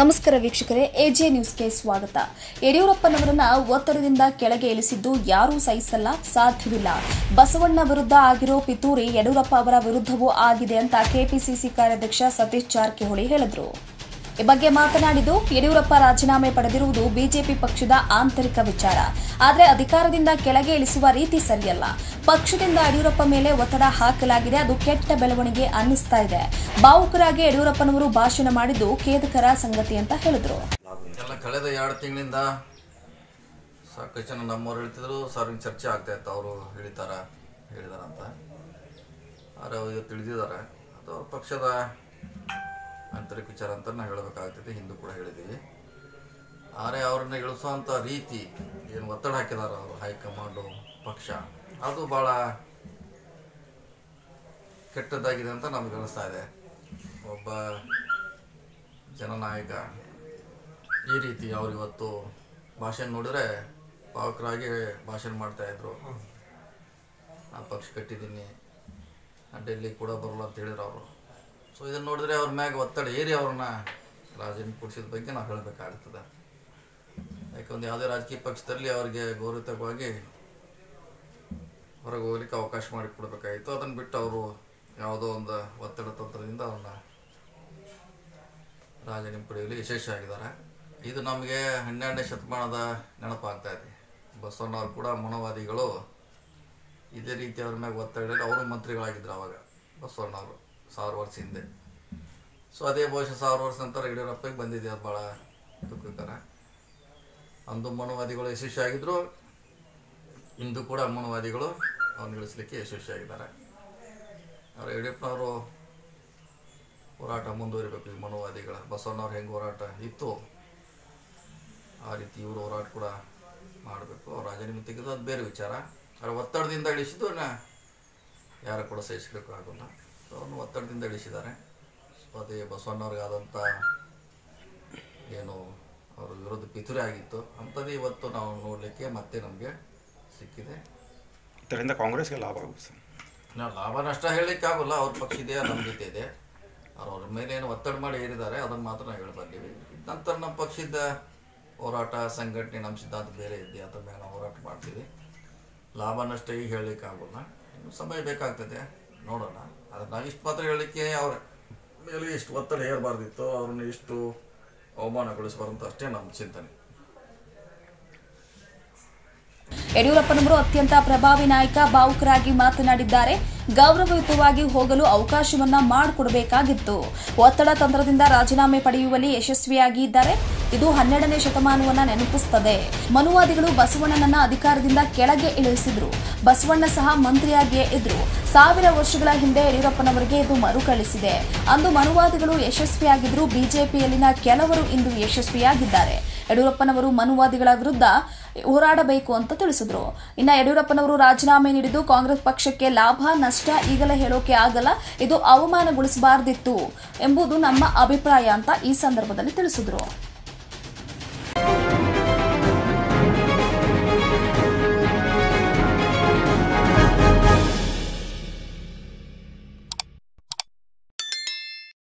ನಮಸ್ಕಾರ ವೀಕ್ಷಕರೇ, ಎಜೆ ನ್ಯೂಸ್ಗೆ ಸ್ವಾಗತ. ಯಡಿಯೂರಪ್ಪನವರನ್ನ ಒತ್ತಡದಿಂದ ಕೆಳಗೆ ಇಳಿಸಿದ್ದು ಯಾರೂ ಸಹಿಸಲ್ಲ, ಸಾಧ್ಯವಿಲ್ಲ. ಬಸವಣ್ಣ ವಿರುದ್ಧ ಆಗಿರೋ ಪಿತೂರಿ ಯಡಿಯೂರಪ್ಪ ಅವರ ವಿರುದ್ಧವೂ ಆಗಿದೆ ಅಂತ ಕೆಪಿಸಿಸಿ ಕಾರ್ಯಾಧ್ಯಕ್ಷ ಸತೀಶ್ ಜಾರಕಿಹೊಳಿ ಹೇಳಿದ್ರು. ಈ ಬಗ್ಗೆ ಮಾತನಾಡಿದ್ದು ಯಡಿಯೂರಪ್ಪ ರಾಜೀನಾಮೆ ಪಡೆದಿರುವುದು ಬಿಜೆಪಿ ಪಕ್ಷದ ಆಂತರಿಕ ವಿಚಾರ. ಆದರೆ ಅಧಿಕಾರದಿಂದ ಕೆಳಗೆ ಇಳಿಸುವ ರೀತಿ ಸರಿಯಲ್ಲ. ಪಕ್ಷದಿಂದ ಯಡಿಯೂರಪ್ಪ ಮೇಲೆ ಒತ್ತಡ ಹಾಕಲಾಗಿದೆ. ಅದು ಕೆಟ್ಟ ಬೆಳವಣಿಗೆ ಅನ್ನಿಸ್ತಾ ಇದೆ. ಭಾವುಕರಾಗಿ ಯಡಿಯೂರಪ್ಪನವರು ಭಾಷಣ ಮಾಡಿದ್ದು ಖೇದಕರ ಸಂಗತಿ ಅಂತ ಹೇಳಿದ್ರು. ಕಳೆದ ಎರಡು ತಿಂಗಳಿಂದ ಸಾಕಷ್ಟು ಜನ ಹೇಳ್ತಿದ್ರು. ಸರ್ ಚರ್ಚೆ ಆಗ್ತಾ ಇತ್ತು. ಅವರು ಹೇಳಿದಾರ, ಹೇಳಿದಾರಂತ. ಆದರೆ ಅವ್ರು ಇವತ್ತು ತಿಳಿದಿದ್ದಾರೆ. ಅದು ಅವ್ರ ಪಕ್ಷದ ಆಂತರಿಕ ವಿಚಾರ ಅಂತ ನಾವು ಹೇಳಬೇಕಾಗ್ತದೆ ಹಿಂದೂ ಕೂಡ ಹೇಳಿದ್ದೀವಿ. ಆದರೆ ಅವ್ರನ್ನ ಇಳಿಸುವಂಥ ರೀತಿ ಏನು ಒತ್ತಡ ಹಾಕಿದಾರ ಅವರು ಹೈಕಮಾಂಡು ಪಕ್ಷ ಅದು ಭಾಳ ಕೆಟ್ಟದ್ದಾಗಿದೆ ಅಂತ ನಮ್ಗೆ ಅನಿಸ್ತಾ ಇದೆ. ಒಬ್ಬ ಜನನಾಯಕ ಈ ರೀತಿ ಅವ್ರು ಇವತ್ತು ಭಾಷಣ ನೋಡಿದ್ರೆ ಪಾವಕರಾಗಿ ಭಾಷಣ ಮಾಡ್ತಾ ಇದ್ರು. ನಾನು ಪಕ್ಷ ಕಟ್ಟಿದ್ದೀನಿ ಡೆಲ್ಲಿ ಕೂಡ ಬರಲ್ಲ ಅಂತ ಹೇಳಿದ್ರು ಅವರು. ಸೊ ಇದನ್ನು ನೋಡಿದ್ರೆ ಅವ್ರ ಮ್ಯಾಗ ಒತ್ತಡ ಏರಿ ಅವ್ರನ್ನ ರಾಜೀನಾಮೆ ಕೊಡಿಸಿದ ಬಗ್ಗೆ ನಾವು ಹೇಳಬೇಕಾಗ್ತದೆ. ಯಾಕಂದ್ರೆ ಯಾವುದೇ ರಾಜಕೀಯ ಪಕ್ಷದಲ್ಲಿ ಅವ್ರಿಗೆ ಗೌರವಿತವಾಗಿ ಹೊರಗೆ ಹೋಗ್ಲಿಕ್ಕೆ ಅವಕಾಶ ಮಾಡಿ ಕೊಡಬೇಕಾಗಿತ್ತು. ಅದನ್ನು ಬಿಟ್ಟು ಅವರು ಯಾವುದೋ ಒಂದು ಒತ್ತಡ ತಂತ್ರದಿಂದ ಅವ್ರನ್ನ ರಾಜೀನಾಮೆ ಪಡೆಯಲು ಯಶಸ್ವಿಯಾಗಿದ್ದಾರೆ ಇದು ನಮಗೆ ಹನ್ನೆರಡನೇ ಶತಮಾನದ ನೆನಪಾಗ್ತಾ ಇದೆ. ಬಸವಣ್ಣವ್ರು ಕೂಡ ಮನೋವಾದಿಗಳು. ಇದೇ ರೀತಿ ಅವ್ರ ಮ್ಯಾಗ ಒತ್ತಡ ಅವರು ಮಂತ್ರಿಗಳಾಗಿದ್ದರು ಅವಾಗ ಬಸವಣ್ಣವರು. ಸಾವಿರ ವರ್ಷ ಹಿಂದೆ. ಸೊ ಅದೇ ಬಹುಶಃ ಸಾವಿರ ವರ್ಷ ನಂತರ ಯಡಿಯೂರಪ್ಪಗೆ ಬಂದಿದೆ ಅದು ಭಾಳ ದುಃಖಕರ. ಅಂದು ಮನೋವಾದಿಗಳು ಯಶಸ್ವಿಯಾಗಿದ್ದರು ಇಂದು ಕೂಡ ಮನೋವಾದಿಗಳು ಅವ್ರು ಇಳಿಸ್ಲಿಕ್ಕೆ ಯಶಸ್ವಿಯಾಗಿದ್ದಾರೆ. ಅವರು ಯಡಿಯೂರಪ್ಪನವರು ಹೋರಾಟ ಮುಂದುವರಿಬೇಕು ಈ ಮನೋವಾದಿಗಳ. ಬಸವಣ್ಣವ್ರು ಹೆಂಗೆ ಹೋರಾಟ ಇತ್ತು, ಆ ರೀತಿ ಇವರು ಹೋರಾಟ ಕೂಡ ಮಾಡಬೇಕು. ಅವ್ರು ತೆಗೆದು ಅದು ಬೇರೆ ವಿಚಾರ. ಅವ್ರ ಒತ್ತಡದಿಂದ ಇಳಿಸಿದ್ರು ನಾ ಯಾರು ಕೂಡ ಸಹಿಸ್ಲಿಕ್ಕೂ ಆಗೋಲ್ಲ. ಅವ್ರನ್ನ ಒತ್ತಡದಿಂದ ಇಳಿಸಿದ್ದಾರೆ. ಸೊ ಅದೇ ಬಸವಣ್ಣವ್ರಿಗಾದಂಥ ಏನು ಅವರ ವಿರುದ್ಧ ಪಿತುರಿ ಆಗಿತ್ತು. ಅಂಥದ್ದು ಇವತ್ತು ನಾವು ನೋಡಲಿಕ್ಕೆ ಮತ್ತೆ ನಮಗೆ ಸಿಕ್ಕಿದೆ. ಇದರಿಂದ ಕಾಂಗ್ರೆಸ್ಗೆ ಲಾಭ ಆಗುತ್ತೆ ಸರ್. ನಾವು ಲಾಭ ನಷ್ಟ ಹೇಳಲಿಕ್ಕೆ ಆಗೋಲ್ಲ ಅವ್ರ ಪಕ್ಷ ಇದೆ ನಮ್ಮ ಜೊತೆ ಇದೆ. ಅವ್ರು ಅವ್ರ ಮೇಲೆ ಏನು ಒತ್ತಡ ಮಾಡಿ ಏರಿದ್ದಾರೆ. ಅದನ್ನು ಮಾತ್ರ ನಾವು ಹೇಳ್ಬರ್ತೀವಿ ನಂತರ ನಮ್ಮ ಪಕ್ಷದ ಹೋರಾಟ ಸಂಘಟನೆ ನಮ್ಮ ಸಿದ್ಧಾಂತ ಬೇರೆ ಇದೆ. ಅದ್ರ ಮೇಲೆ ನಾವು ಹೋರಾಟ ಮಾಡ್ತೀವಿ. ಲಾಭ ನಷ್ಟ ಈಗ ಹೇಳಲಿಕ್ಕೆ ಆಗೋಲ್ಲ ಇನ್ನು ಸಮಯ ಬೇಕಾಗ್ತದೆ. ನೋಡೋಣ. ಆದರೆ ನಾವು ಇಷ್ಟು ಮಾತ್ರ ಹೇಳಲಿಕ್ಕೆ ಅವ್ರ ಮೇಲೆ ಇಷ್ಟು ಒತ್ತಡ ಹೇರಬಾರ್ದಿತ್ತು, ಅವ್ರನ್ನ ಇಷ್ಟು ಅವಮಾನಗೊಳಿಸಬಾರ್ದಂತ ಅಷ್ಟೇ ನಮ್ಮ ಚಿಂತನೆ. ಯಡಿಯೂರಪ್ಪನವರು ಅತ್ಯಂತ ಪ್ರಭಾವಿ ನಾಯಕ ಭಾವುಕರಾಗಿ ಮಾತನಾಡಿದ್ದಾರೆ. ಗೌರವಯುತವಾಗಿ ಹೋಗಲು ಅವಕಾಶವನ್ನ ಮಾಡಿಕೊಡಬೇಕಾಗಿತ್ತು. ಒತ್ತಡ ತಂತ್ರದಿಂದ ರಾಜೀನಾಮೆ ಪಡೆಯುವಲ್ಲಿ ಯಶಸ್ವಿಯಾಗಿ ಇದ್ದಾರೆ ಇದು ಹನ್ನೆರಡನೇ ಶತಮಾನವನ್ನ ನೆನಪಿಸುತ್ತದೆ ಮನುವಾದಿಗಳು ಬಸವಣ್ಣನನ್ನ ಅಧಿಕಾರದಿಂದ ಕೆಳಗೆ ಇಳಿಸಿದ್ರು. ಬಸವಣ್ಣ ಸಹ ಮಂತ್ರಿಯಾಗಿಯೇ ಇದ್ರು. ಸಾವಿರ ವರ್ಷಗಳ ಹಿಂದೆ ಯಡಿಯೂರಪ್ಪನವರಿಗೆ ಇದು ಮರುಕಳಿಸಿದೆ. ಅಂದು ಮನುವಾದಿಗಳು ಯಶಸ್ವಿಯಾಗಿದ್ರು, ಬಿಜೆಪಿಯಲ್ಲಿನ ಕೆಲವರು ಇಂದು ಯಶಸ್ವಿಯಾಗಿದ್ದಾರೆ. ಯಡಿಯೂರಪ್ಪನವರು ಮನುವಾದಿಗಳ ವಿರುದ್ಧ ಹೋರಾಡಬೇಕು ಅಂತ ತಿಳಿಸಿದ್ರು. ಇನ್ನ ಯಡಿಯೂರಪ್ಪನವರು ರಾಜೀನಾಮೆ ನೀಡಿದ್ದು ಕಾಂಗ್ರೆಸ್ ಪಕ್ಷಕ್ಕೆ ಲಾಭ, ನಷ್ಟ ಈಗಲೇ ಹೇಳೋಕೆ ಆಗಲ್ಲ. ಇದು ಅವಮಾನಗೊಳಿಸಬಾರ್ದಿತ್ತು ಎಂಬುದು ನಮ್ಮ ಅಭಿಪ್ರಾಯ ಅಂತ ಈ ಸಂದರ್ಭದಲ್ಲಿ ತಿಳಿಸಿದ್ರು.